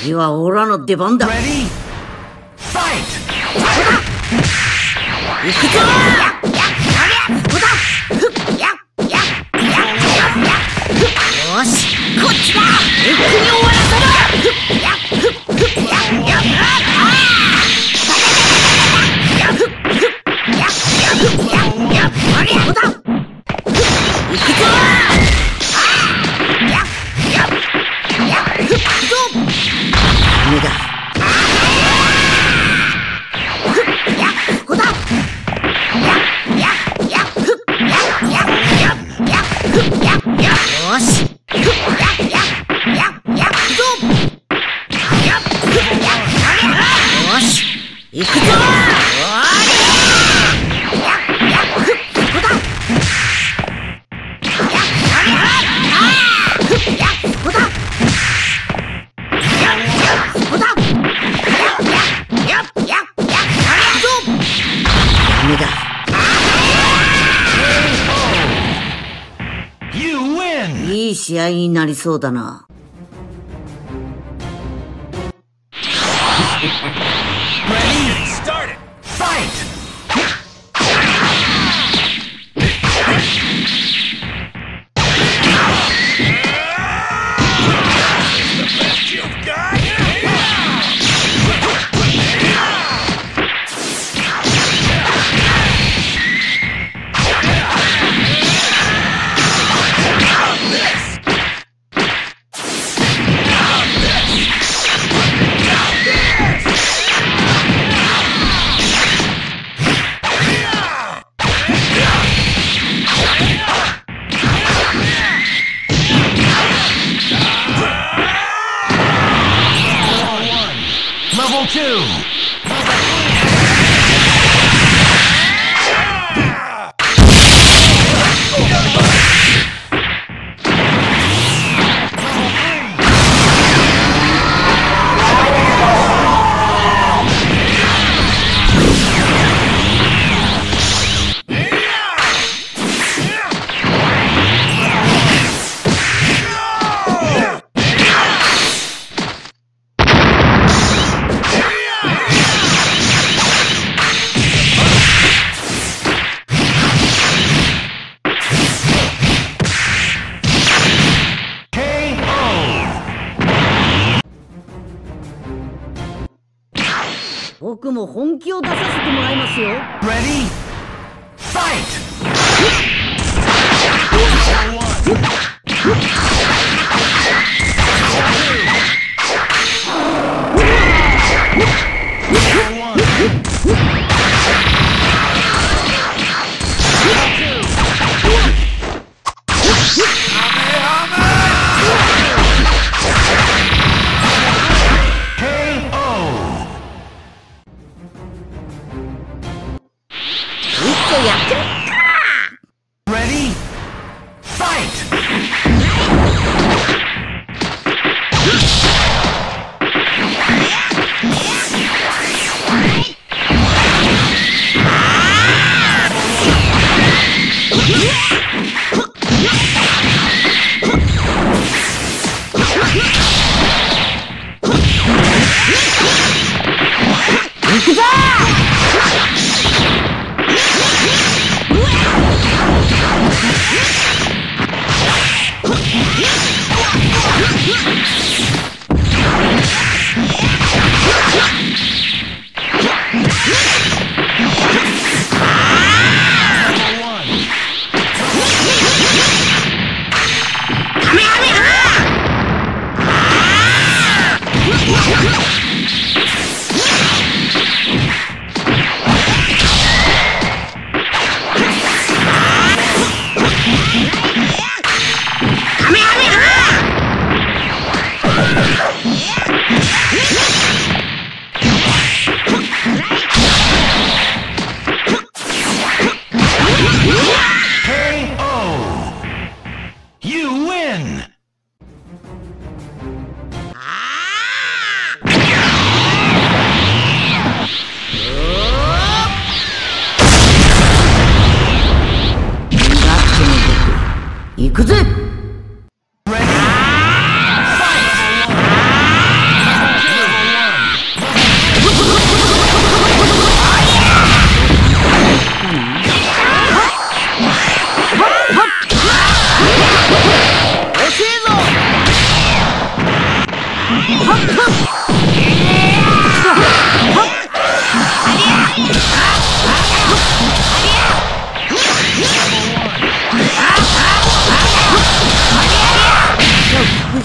次はオラの出番だ!行くぞ。よしこっちだ試合になりそうだな Ready? Two! も本気を出させてもらいますよ Ready? Fight! Chơi?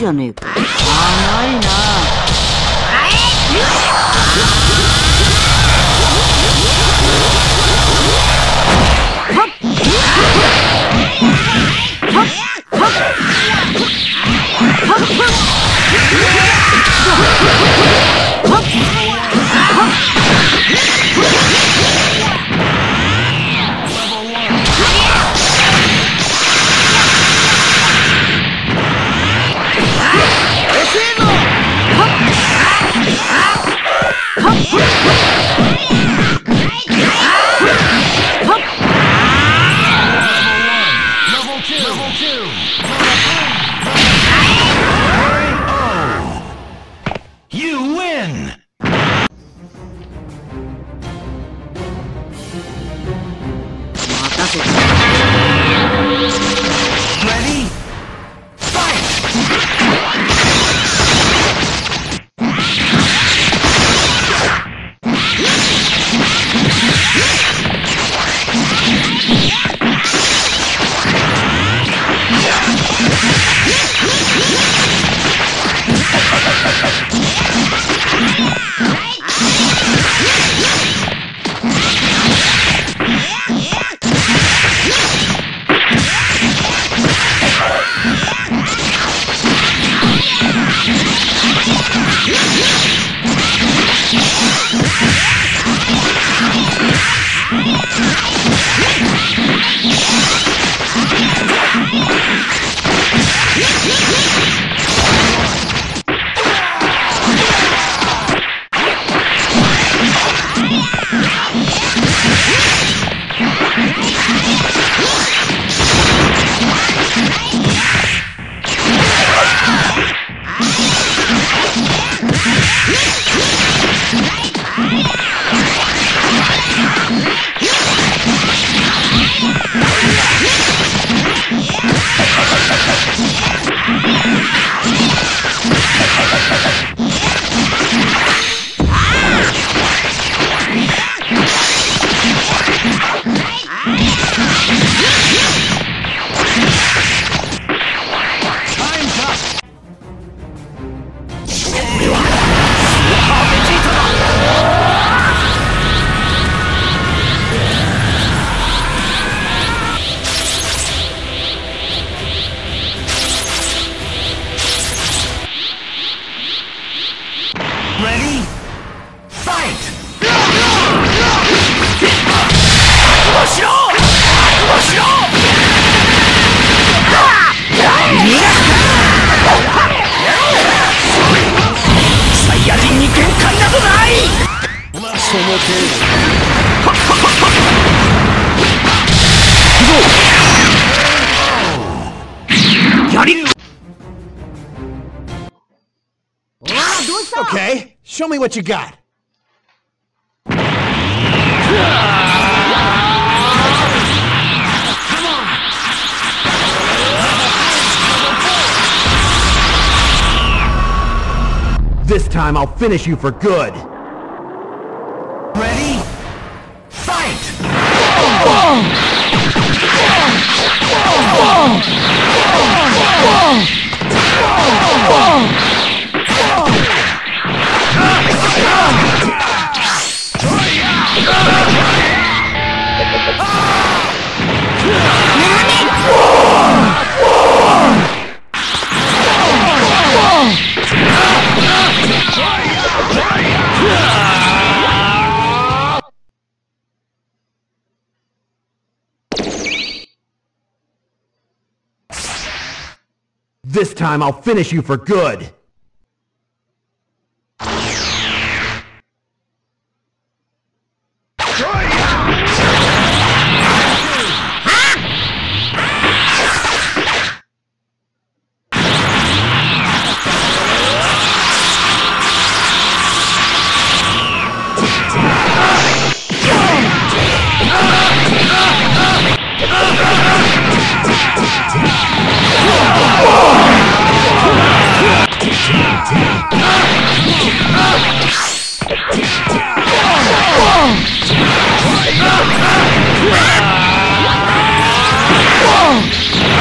canım. Thank you. what's up? Okay, show me what you got. This time I'll finish you for good. This time I'll finish you for good. Oh!